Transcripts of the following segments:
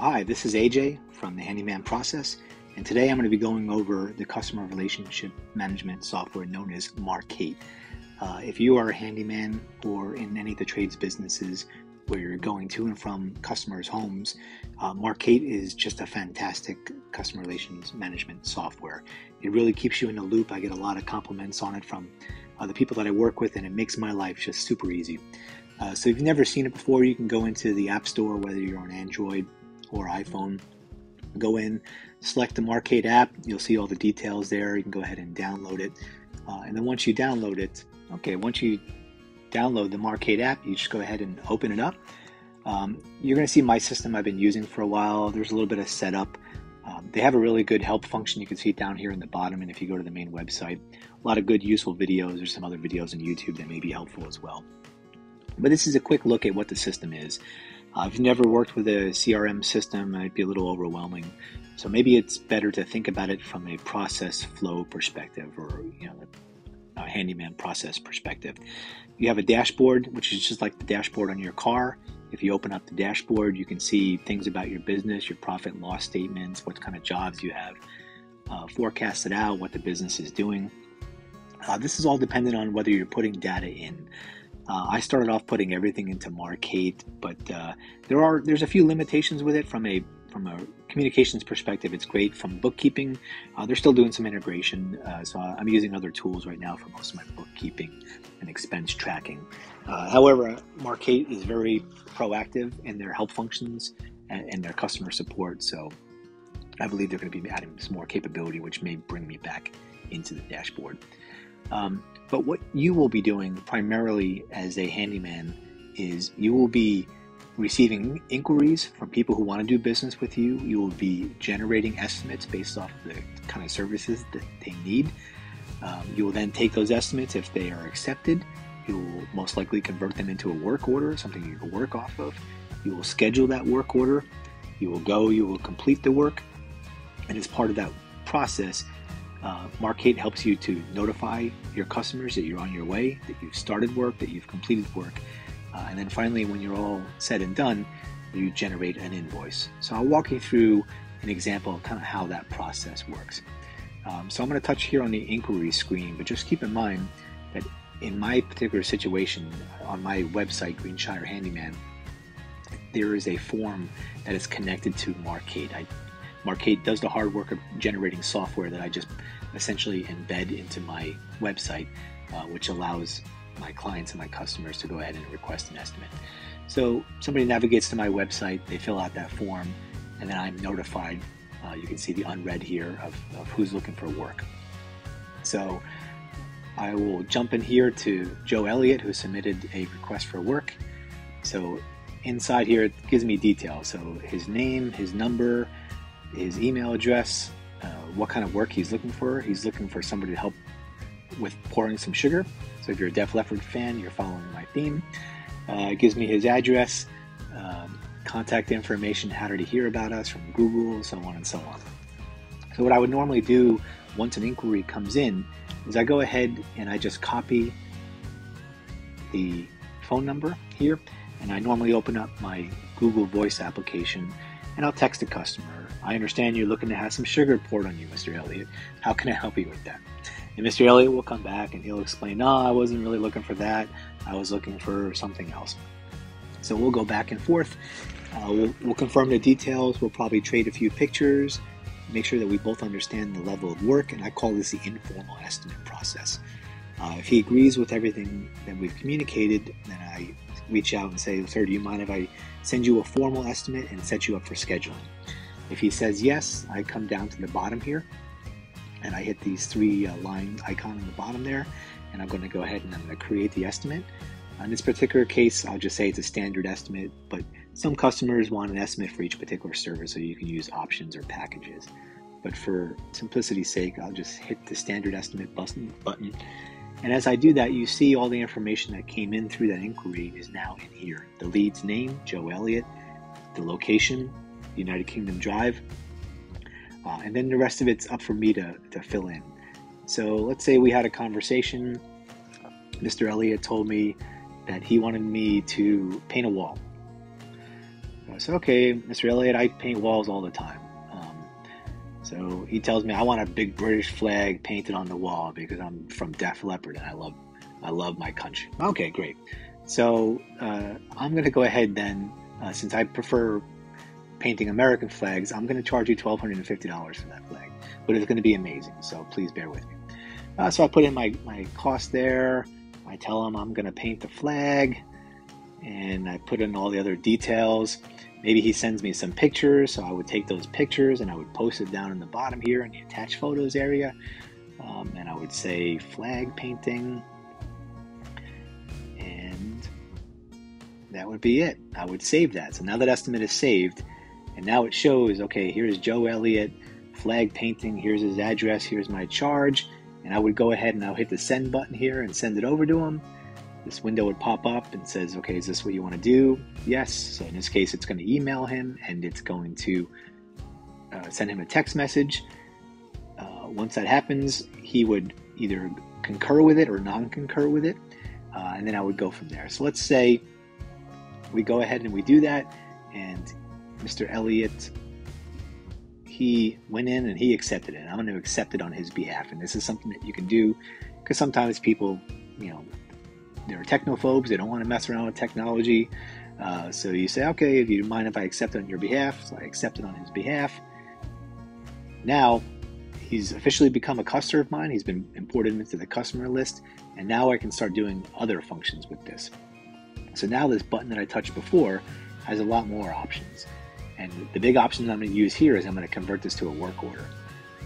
hi, this is AJ from the Handyman Process, and today I'm going to be going over the customer relationship management software known as Markate. Uh, if you are a handyman or in any of the trades businesses where you're going to and from customers' homes, uh, Markate is just a fantastic customer relations management software. It really keeps you in the loop. I get a lot of compliments on it from uh, the people that I work with, and it makes my life just super easy. Uh, so if you've never seen it before, you can go into the App Store, whether you're on Android or iPhone. Go in, select the Markate app. You'll see all the details there. You can go ahead and download it. Uh, and then once you download it, okay, once you download the Markate app, you just go ahead and open it up. Um, you're going to see my system I've been using for a while. There's a little bit of setup. Um, they have a really good help function. You can see it down here in the bottom. And if you go to the main website, a lot of good, useful videos. There's some other videos on YouTube that may be helpful as well. But this is a quick look at what the system is. I've never worked with a CRM system, it might be a little overwhelming. So maybe it's better to think about it from a process flow perspective or, you know, a handyman process perspective. You have a dashboard, which is just like the dashboard on your car. If you open up the dashboard, you can see things about your business, your profit and loss statements, what kind of jobs you have, uh, forecasted out, what the business is doing. Uh, this is all dependent on whether you're putting data in. Uh, I started off putting everything into Markate, but uh, there are there's a few limitations with it from a from a communications perspective. It's great from bookkeeping. Uh, they're still doing some integration, uh, so I'm using other tools right now for most of my bookkeeping and expense tracking. Uh, however, Markate is very proactive in their help functions and, and their customer support, so I believe they're going to be adding some more capability, which may bring me back into the dashboard. Um, but what you will be doing primarily as a handyman is you will be receiving inquiries from people who want to do business with you. You will be generating estimates based off the kind of services that they need. Um, you will then take those estimates if they are accepted. You will most likely convert them into a work order, something you can work off of. You will schedule that work order. You will go, you will complete the work. And as part of that process, uh, Markate helps you to notify your customers that you're on your way, that you've started work, that you've completed work. Uh, and then finally, when you're all said and done, you generate an invoice. So I'll walk you through an example of kind of how that process works. Um, so I'm going to touch here on the inquiry screen, but just keep in mind that in my particular situation on my website, Greenshire Handyman, there is a form that is connected to Markate. I Markate does the hard work of generating software that I just essentially embed into my website, uh, which allows my clients and my customers to go ahead and request an estimate. So somebody navigates to my website, they fill out that form, and then I'm notified. Uh, you can see the unread here of, of who's looking for work. So I will jump in here to Joe Elliott, who submitted a request for work. So inside here, it gives me details. So his name, his number, his email address, uh, what kind of work he's looking for. He's looking for somebody to help with pouring some sugar. So if you're a Def Leppard fan, you're following my theme. Uh, gives me his address, um, contact information, how did he hear about us from Google, so on and so on. So what I would normally do once an inquiry comes in is I go ahead and I just copy the phone number here, and I normally open up my Google Voice application and I'll text the customer I understand you're looking to have some sugar poured on you, Mr. Elliott. How can I help you with that? And Mr. Elliott will come back and he'll explain, no, I wasn't really looking for that. I was looking for something else. So we'll go back and forth. Uh, we'll, we'll confirm the details. We'll probably trade a few pictures, make sure that we both understand the level of work. And I call this the informal estimate process. Uh, if he agrees with everything that we've communicated, then I reach out and say, Sir, do you mind if I send you a formal estimate and set you up for scheduling? If he says yes, I come down to the bottom here and I hit these three uh, line icon on the bottom there and I'm going to go ahead and I'm going to create the estimate. In this particular case, I'll just say it's a standard estimate, but some customers want an estimate for each particular service, so you can use options or packages. But for simplicity's sake, I'll just hit the standard estimate button, button. And as I do that, you see all the information that came in through that inquiry is now in here. The lead's name, Joe Elliott, the location, United Kingdom Drive. Uh, and then the rest of it's up for me to, to fill in. So let's say we had a conversation. Mr. Elliott told me that he wanted me to paint a wall. I said, okay, Mr. Elliott, I paint walls all the time. So he tells me I want a big British flag painted on the wall because I'm from Def Leppard and I love, I love my country. Okay, great. So uh, I'm going to go ahead then, uh, since I prefer painting American flags, I'm going to charge you $1,250 for that flag. But it's going to be amazing, so please bear with me. Uh, so I put in my, my cost there. I tell him I'm going to paint the flag, and I put in all the other details. Maybe he sends me some pictures, so I would take those pictures and I would post it down in the bottom here in the attached photos area. Um, and I would say flag painting, and that would be it. I would save that. So now that estimate is saved, and now it shows okay, here's Joe Elliott, flag painting, here's his address, here's my charge. And I would go ahead and I'll hit the send button here and send it over to him. This window would pop up and says, okay, is this what you want to do? Yes. So in this case, it's going to email him and it's going to uh, send him a text message. Uh, once that happens, he would either concur with it or non concur with it. Uh, and then I would go from there. So let's say we go ahead and we do that, and Mr. Elliott, he went in and he accepted it. I'm going to accept it on his behalf. And this is something that you can do because sometimes people, you know, they're technophobes. They don't want to mess around with technology. Uh, so you say, okay, if you mind if I accept it on your behalf, so I accept it on his behalf. Now, he's officially become a customer of mine. He's been imported into the customer list, and now I can start doing other functions with this. So now this button that I touched before has a lot more options. And the big option I'm going to use here is I'm going to convert this to a work order.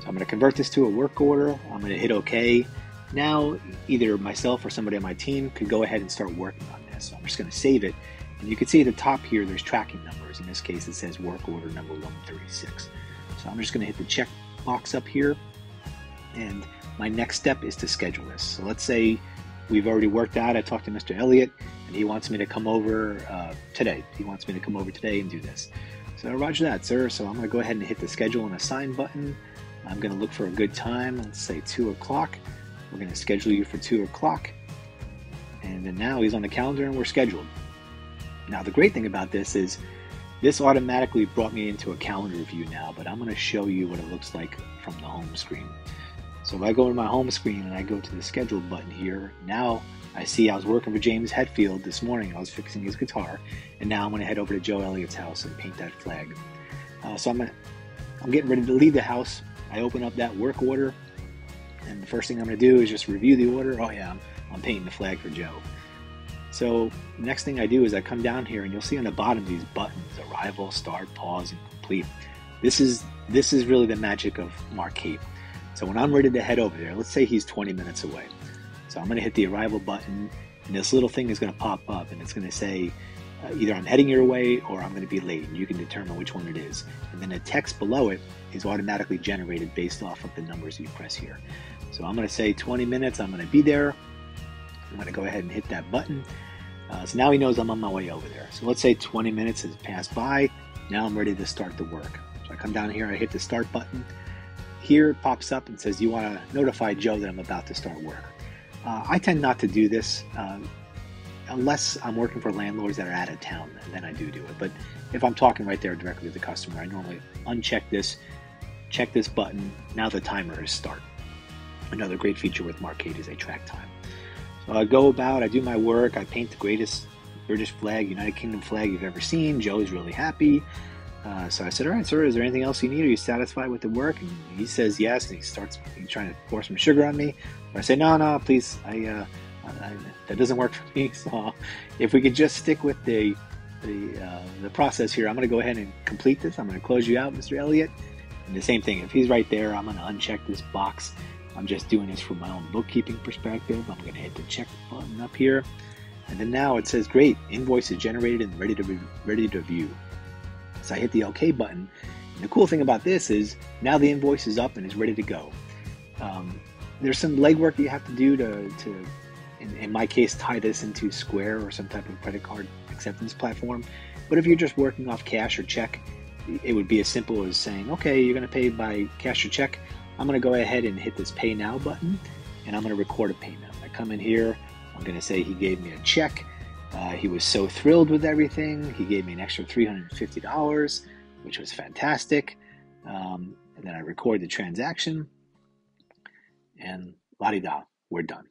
So I'm going to convert this to a work order. I'm going to hit OK. Now, either myself or somebody on my team could go ahead and start working on this. So I'm just going to save it. And you can see at the top here, there's tracking numbers. In this case, it says work order number 136. So I'm just going to hit the check box up here. And my next step is to schedule this. So let's say we've already worked out. I talked to Mr. Elliott, and he wants me to come over uh, today. He wants me to come over today and do this. So roger that, sir. So I'm going to go ahead and hit the schedule and assign button. I'm going to look for a good time. Let's say 2 o'clock. We're going to schedule you for 2 o'clock. And then now he's on the calendar and we're scheduled. Now, the great thing about this is this automatically brought me into a calendar view now, but I'm going to show you what it looks like from the home screen. So if I go to my home screen and I go to the schedule button here, now I see I was working for James Hetfield this morning. I was fixing his guitar, and now I'm going to head over to Joe Elliott's house and paint that flag. Uh, so I'm I'm getting ready to leave the house. I open up that work order, and the first thing I'm going to do is just review the order. Oh yeah, I'm, I'm painting the flag for Joe. So next thing I do is I come down here, and you'll see on the bottom these buttons: arrival, start, pause, and complete. This is this is really the magic of Markate. So when I'm ready to head over there, let's say he's 20 minutes away. So I'm going to hit the arrival button, and this little thing is going to pop up, and it's going to say uh, either I'm heading your way or I'm going to be late, and you can determine which one it is. And then the text below it is automatically generated based off of the numbers you press here. So I'm going to say 20 minutes, I'm going to be there. I'm going to go ahead and hit that button. Uh, so now he knows I'm on my way over there. So let's say 20 minutes has passed by. Now I'm ready to start the work. So I come down here, I hit the start button. Here it pops up and says, You want to notify Joe that I'm about to start work. Uh, I tend not to do this um, unless I'm working for landlords that are out of town, then I do do it. But if I'm talking right there directly to the customer, I normally uncheck this, check this button. Now the timer is start. Another great feature with Markate is a track time. So I go about, I do my work, I paint the greatest British flag, United Kingdom flag you've ever seen. Joe is really happy. Uh, so I said, "All right, sir, is there anything else you need? Are you satisfied with the work?" And he says yes, and he starts trying to pour some sugar on me. I say, "No, no, please, I, uh, That doesn't work for me. So if we could just stick with the the uh, the process here, I'm going to go ahead and complete this. I'm going to close you out, Mr. Elliott. And the same thing, if he's right there, I'm going to uncheck this box. I'm just doing this from my own bookkeeping perspective. I'm going to hit the check button up here, and then now it says, "Great, invoice is generated and ready to be ready to view." So I hit the OK button. And the cool thing about this is now the invoice is up and is ready to go. Um, there's some legwork you have to do to, to in, in, my case, tie this into Square or some type of credit card acceptance platform. But if you're just working off cash or check, it would be as simple as saying, okay, you're going to pay by cash or check. I'm going to go ahead and hit this Pay Now button, and I'm going to record a payment. I come in here, I'm going to say he gave me a check, Uh, he was so thrilled with everything. He gave me an extra $350, which was fantastic. Um, and then I record the transaction, and la di da, we're done.